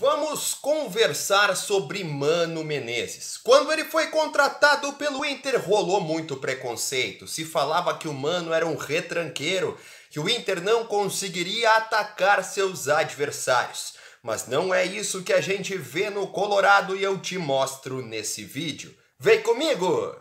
Vamos conversar sobre Mano Menezes. Quando ele foi contratado pelo Inter, rolou muito preconceito. Se falava que o Mano era um retranqueiro, que o Inter não conseguiria atacar seus adversários. Mas não é isso que a gente vê no Colorado e eu te mostro nesse vídeo. Vem comigo!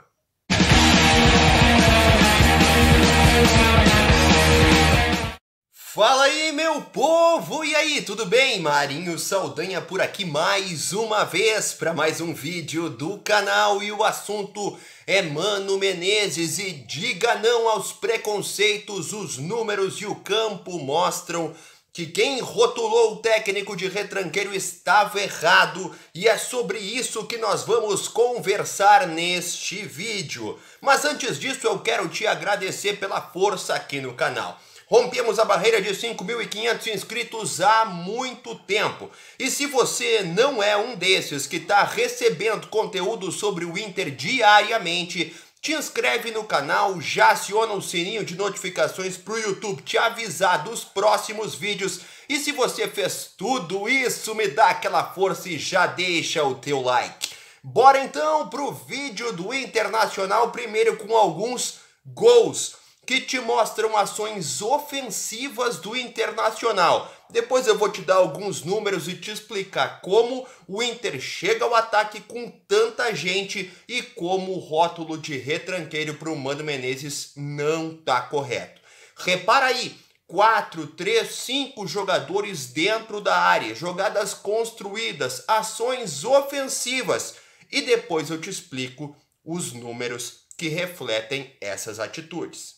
Fala aí, meu povo! E aí, tudo bem? Marinho Saldanha por aqui mais uma vez para mais um vídeo do canal e o assunto é Mano Menezes e diga não aos preconceitos, os números e o campo mostram que quem rotulou o técnico de retranqueiro estava errado e é sobre isso que nós vamos conversar neste vídeo. Mas antes disso eu quero te agradecer pela força aqui no canal. Rompemos a barreira de 5.500 inscritos há muito tempo. E se você não é um desses que está recebendo conteúdo sobre o Inter diariamente, te inscreve no canal, já aciona o sininho de notificações para o YouTube te avisar dos próximos vídeos. E se você fez tudo isso, me dá aquela força e já deixa o teu like. Bora então pro vídeo do Internacional, primeiro com alguns gols que te mostram ações ofensivas do Internacional. Depois eu vou te dar alguns números e te explicar como o Inter chega ao ataque com tanta gente e como o rótulo de retranqueiro para o Mano Menezes não tá correto. Repara aí, 4, 3, 5 jogadores dentro da área, jogadas construídas, ações ofensivas. E depois eu te explico os números que refletem essas atitudes.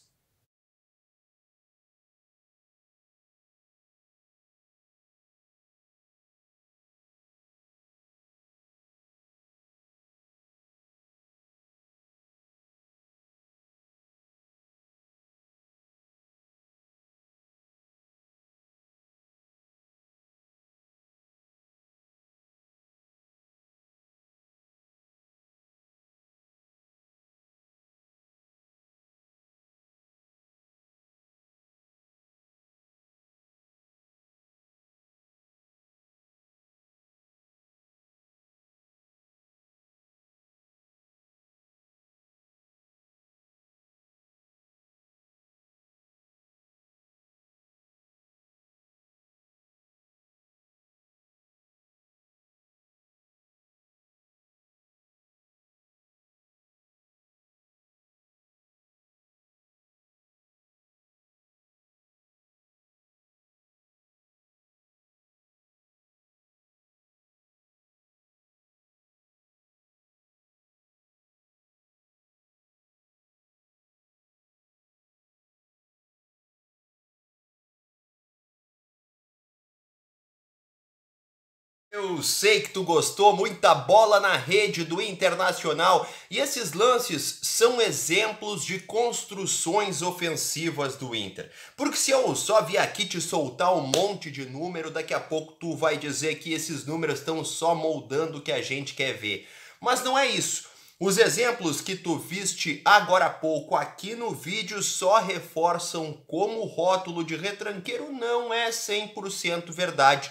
Eu sei que tu gostou, muita bola na rede do Internacional e esses lances são exemplos de construções ofensivas do Inter. Porque se eu só vier aqui te soltar um monte de número, daqui a pouco tu vai dizer que esses números estão só moldando o que a gente quer ver. Mas não é isso. Os exemplos que tu viste agora há pouco aqui no vídeo só reforçam como o rótulo de retranqueiro não é 100% verdade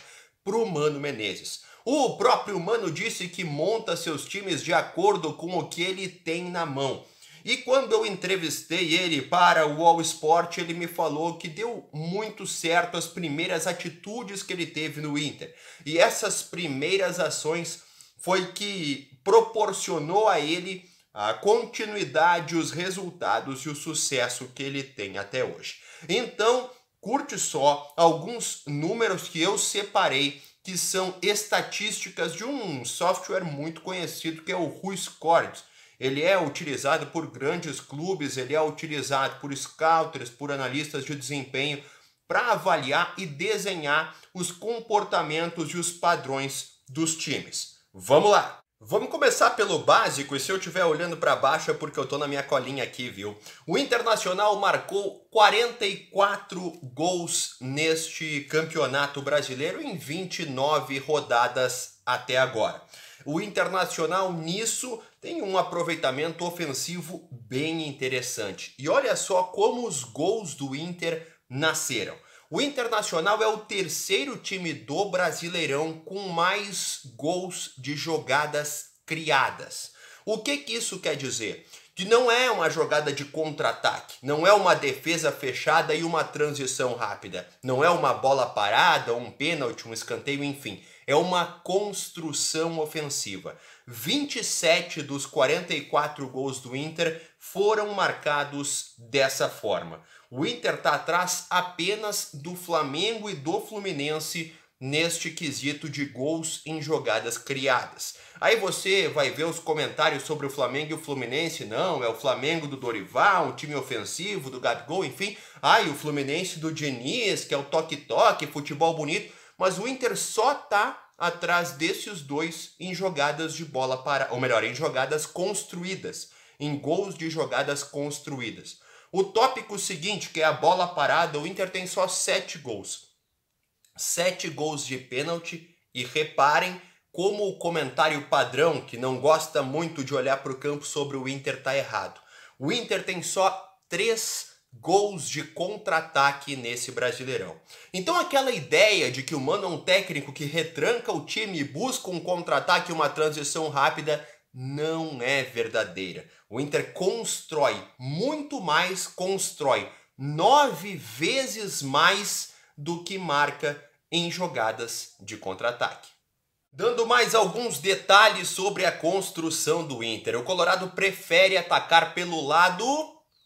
para o Mano Menezes. O próprio Mano disse que monta seus times de acordo com o que ele tem na mão. E quando eu entrevistei ele para o All Sport, ele me falou que deu muito certo as primeiras atitudes que ele teve no Inter. E essas primeiras ações foi que proporcionou a ele a continuidade, os resultados e o sucesso que ele tem até hoje. Então, curte só alguns números que eu separei que são estatísticas de um software muito conhecido que é o WhoScored. Ele é utilizado por grandes clubes, ele é utilizado por scouters, por analistas de desempenho para avaliar e desenhar os comportamentos e os padrões dos times. Vamos lá! Vamos começar pelo básico, e se eu estiver olhando para baixo é porque eu estou na minha colinha aqui, viu? O Internacional marcou 44 gols neste campeonato brasileiro em 29 rodadas até agora. O Internacional nisso tem um aproveitamento ofensivo bem interessante. E olha só como os gols do Inter nasceram. O Internacional é o terceiro time do Brasileirão com mais gols de jogadas criadas. O que, que isso quer dizer? Que não é uma jogada de contra-ataque, não é uma defesa fechada e uma transição rápida, não é uma bola parada, um pênalti, um escanteio, enfim. É uma construção ofensiva. 27 dos 44 gols do Inter foram marcados dessa forma. O Inter está atrás apenas do Flamengo e do Fluminense neste quesito de gols em jogadas criadas. Aí você vai ver os comentários sobre o Flamengo e o Fluminense, não, é o Flamengo do Dorival, um time ofensivo do Gabigol, enfim. Ah, o Fluminense do Diniz, que é o toque-toque, futebol bonito, mas o Inter só tá atrás desses dois em jogadas de bola para, ou melhor, em jogadas construídas, em gols de jogadas construídas. O tópico seguinte, que é a bola parada, o Inter tem só sete gols sete gols de pênalti e reparem como o comentário padrão, que não gosta muito de olhar para o campo sobre o Inter, tá errado. O Inter tem só três gols de contra-ataque nesse Brasileirão. Então aquela ideia de que o Mano é um técnico que retranca o time e busca um contra-ataque e uma transição rápida não é verdadeira. O Inter constrói muito mais, constrói nove vezes mais do que marca em jogadas de contra-ataque. Dando mais alguns detalhes sobre a construção do Inter, o Colorado prefere atacar pelo lado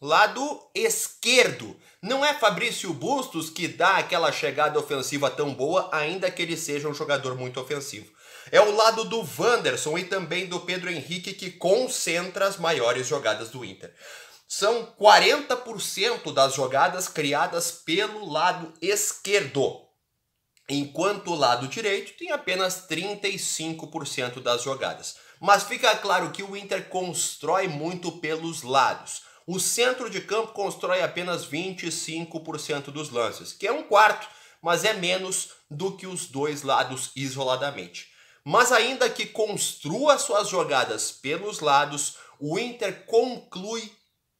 lado esquerdo. Não é Fabrício Bustos que dá aquela chegada ofensiva tão boa, ainda que ele seja um jogador muito ofensivo. É o lado do Wanderson e também do Pedro Henrique que concentra as maiores jogadas do Inter. São 40% das jogadas criadas pelo lado esquerdo enquanto o lado direito tem apenas 35% das jogadas. Mas fica claro que o Inter constrói muito pelos lados. O centro de campo constrói apenas 25% dos lances, que é um quarto, mas é menos do que os dois lados isoladamente. Mas ainda que construa suas jogadas pelos lados, o Inter conclui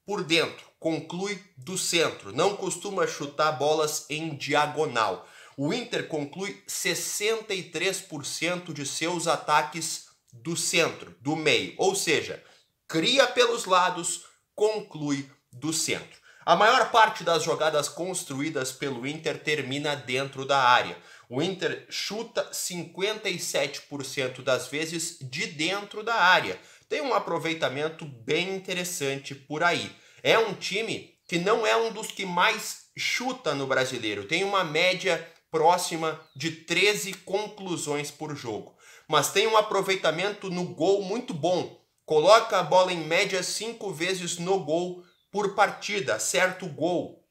por dentro, conclui do centro, não costuma chutar bolas em diagonal o Inter conclui 63% de seus ataques do centro, do meio, ou seja, cria pelos lados, conclui do centro. A maior parte das jogadas construídas pelo Inter termina dentro da área. O Inter chuta 57% das vezes de dentro da área. Tem um aproveitamento bem interessante por aí. É um time que não é um dos que mais chuta no brasileiro, tem uma média próxima de 13 conclusões por jogo, mas tem um aproveitamento no gol muito bom. Coloca a bola em média cinco vezes no gol por partida, certo gol.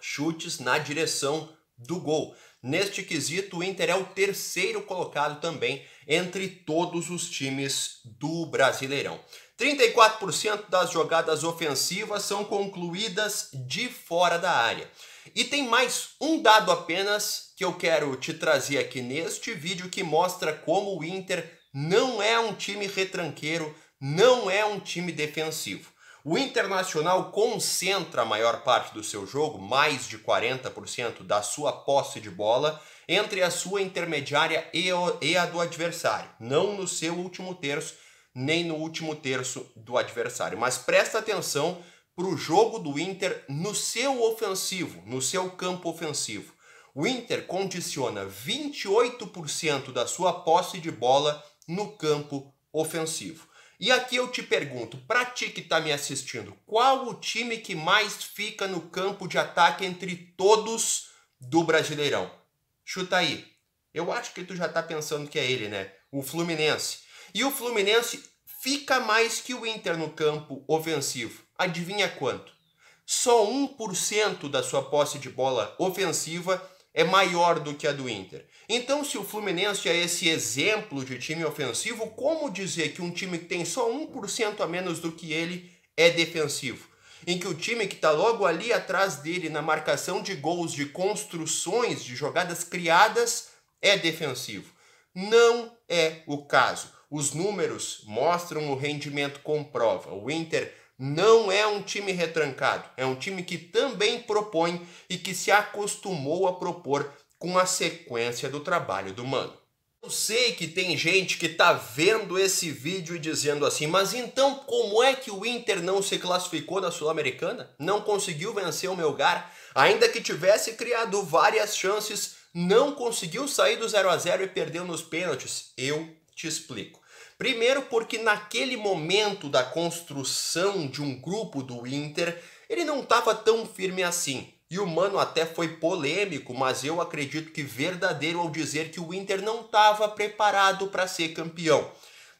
Chutes na direção do gol. Neste quesito, o Inter é o terceiro colocado também entre todos os times do Brasileirão. 34% das jogadas ofensivas são concluídas de fora da área. E tem mais um dado apenas que eu quero te trazer aqui neste vídeo que mostra como o Inter não é um time retranqueiro, não é um time defensivo. O Internacional concentra a maior parte do seu jogo, mais de 40% da sua posse de bola, entre a sua intermediária e a do adversário, não no seu último terço, nem no último terço do adversário. Mas presta atenção para o jogo do Inter no seu ofensivo, no seu campo ofensivo. O Inter condiciona 28% da sua posse de bola no campo ofensivo. E aqui eu te pergunto, para ti que está me assistindo, qual o time que mais fica no campo de ataque entre todos do Brasileirão? Chuta aí. Eu acho que tu já está pensando que é ele, né? O Fluminense. E o Fluminense fica mais que o Inter no campo ofensivo. Adivinha quanto? Só 1% da sua posse de bola ofensiva é maior do que a do Inter. Então, se o Fluminense é esse exemplo de time ofensivo, como dizer que um time que tem só 1% a menos do que ele é defensivo? Em que o time que está logo ali atrás dele na marcação de gols, de construções, de jogadas criadas, é defensivo. Não é o caso. Os números mostram o rendimento comprova. O Inter não é um time retrancado, é um time que também propõe e que se acostumou a propor com a sequência do trabalho do Mano. Eu sei que tem gente que tá vendo esse vídeo e dizendo assim, mas então como é que o Inter não se classificou na Sul-Americana? Não conseguiu vencer o Melgar? Ainda que tivesse criado várias chances, não conseguiu sair do 0 a 0 e perdeu nos pênaltis? Eu te explico. Primeiro, porque naquele momento da construção de um grupo do Inter, ele não estava tão firme assim. E o Mano até foi polêmico, mas eu acredito que verdadeiro ao dizer que o Inter não estava preparado para ser campeão.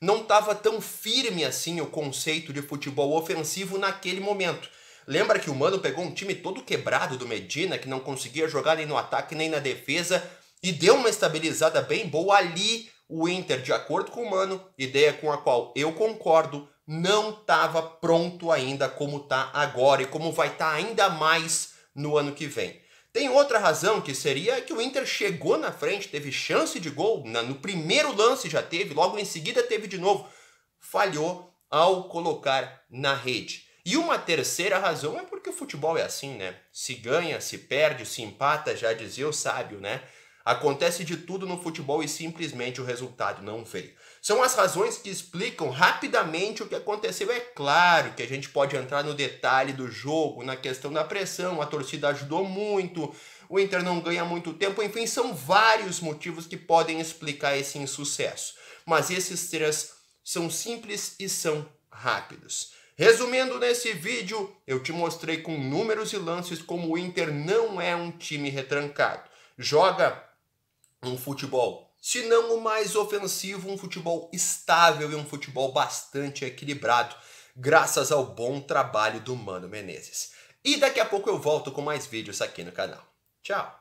Não estava tão firme assim o conceito de futebol ofensivo naquele momento. Lembra que o Mano pegou um time todo quebrado do Medina, que não conseguia jogar nem no ataque nem na defesa, e deu uma estabilizada bem boa ali o Inter, de acordo com o Mano, ideia com a qual eu concordo, não estava pronto ainda como está agora e como vai estar tá ainda mais no ano que vem. Tem outra razão que seria que o Inter chegou na frente, teve chance de gol, no primeiro lance já teve, logo em seguida teve de novo, falhou ao colocar na rede. E uma terceira razão é porque o futebol é assim, né? Se ganha, se perde, se empata, já dizia o sábio, né? Acontece de tudo no futebol e simplesmente o resultado não veio. São as razões que explicam rapidamente o que aconteceu. É claro que a gente pode entrar no detalhe do jogo, na questão da pressão, a torcida ajudou muito, o Inter não ganha muito tempo, enfim, são vários motivos que podem explicar esse insucesso. Mas esses três são simples e são rápidos. Resumindo nesse vídeo, eu te mostrei com números e lances como o Inter não é um time retrancado. Joga um futebol, se não o mais ofensivo, um futebol estável e um futebol bastante equilibrado, graças ao bom trabalho do Mano Menezes. E daqui a pouco eu volto com mais vídeos aqui no canal. Tchau!